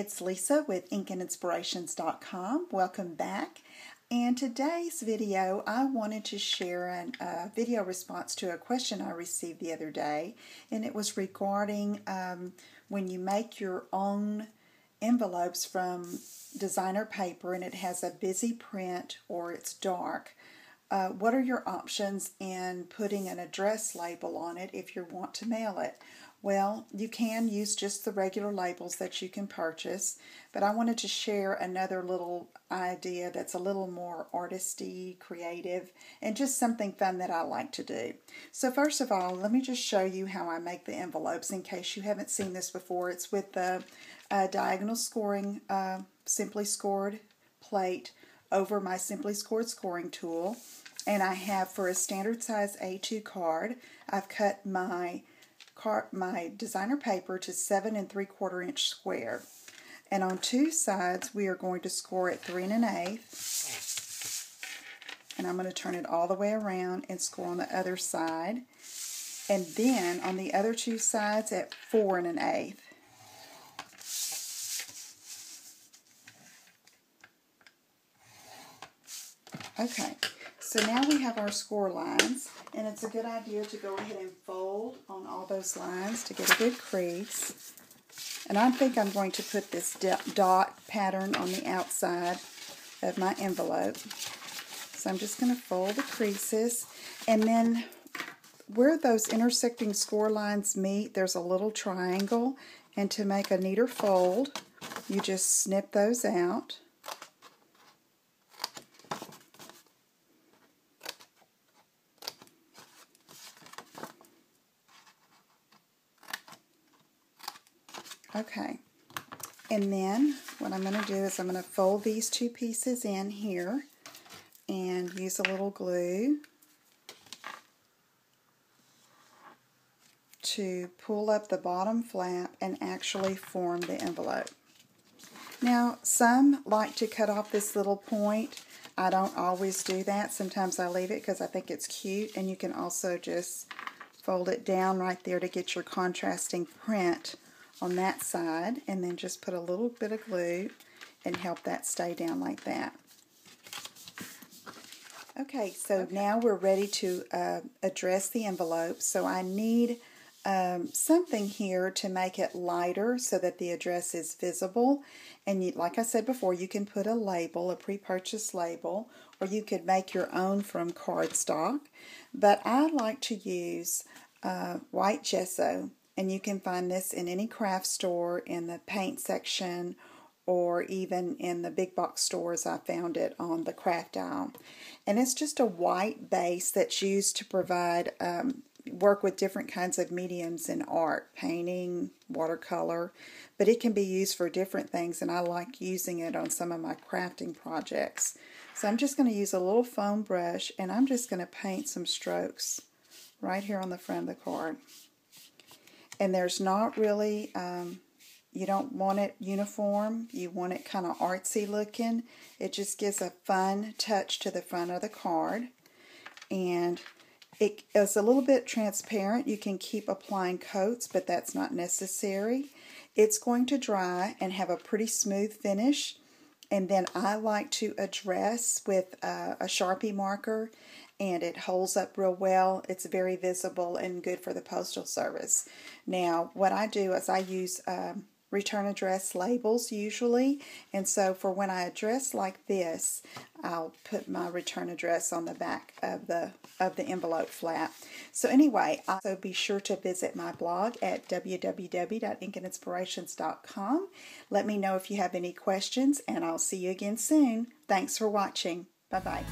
it's Lisa with InkandInspirations.com. Welcome back. And today's video, I wanted to share a uh, video response to a question I received the other day, and it was regarding um, when you make your own envelopes from designer paper and it has a busy print or it's dark. Uh, what are your options in putting an address label on it if you want to mail it? Well, you can use just the regular labels that you can purchase, but I wanted to share another little idea that's a little more artisty, creative, and just something fun that I like to do. So first of all, let me just show you how I make the envelopes in case you haven't seen this before. It's with the uh, diagonal scoring, uh, simply scored plate over my simply scored scoring tool. And I have for a standard size A2 card, I've cut my my designer paper to seven and three quarter inch square. And on two sides, we are going to score it three and an eighth. And I'm going to turn it all the way around and score on the other side. And then on the other two sides at four and an eighth. Okay, so now we have our score lines, and it's a good idea to go ahead and fold on all those lines to get a good crease. And I think I'm going to put this dot pattern on the outside of my envelope. So I'm just going to fold the creases, and then where those intersecting score lines meet, there's a little triangle, and to make a neater fold, you just snip those out. Okay, and then what I'm going to do is I'm going to fold these two pieces in here and use a little glue to pull up the bottom flap and actually form the envelope. Now, some like to cut off this little point. I don't always do that. Sometimes I leave it because I think it's cute, and you can also just fold it down right there to get your contrasting print on that side and then just put a little bit of glue and help that stay down like that. Okay, so okay. now we're ready to uh, address the envelope. So I need um, something here to make it lighter so that the address is visible. And you, like I said before, you can put a label, a pre-purchase label, or you could make your own from cardstock. But I like to use uh, white gesso and you can find this in any craft store in the paint section or even in the big box stores I found it on the craft aisle. And it's just a white base that's used to provide um, work with different kinds of mediums in art, painting, watercolor, but it can be used for different things and I like using it on some of my crafting projects. So I'm just going to use a little foam brush and I'm just going to paint some strokes right here on the front of the card and there's not really, um, you don't want it uniform. You want it kind of artsy looking. It just gives a fun touch to the front of the card. And it is a little bit transparent. You can keep applying coats, but that's not necessary. It's going to dry and have a pretty smooth finish. And then I like to address with uh, a Sharpie marker and it holds up real well. It's very visible and good for the Postal Service. Now, what I do is I use um, return address labels usually, and so for when I address like this, I'll put my return address on the back of the of the envelope flap. So anyway, also be sure to visit my blog at www.inkandinspirations.com. Let me know if you have any questions, and I'll see you again soon. Thanks for watching. Bye-bye.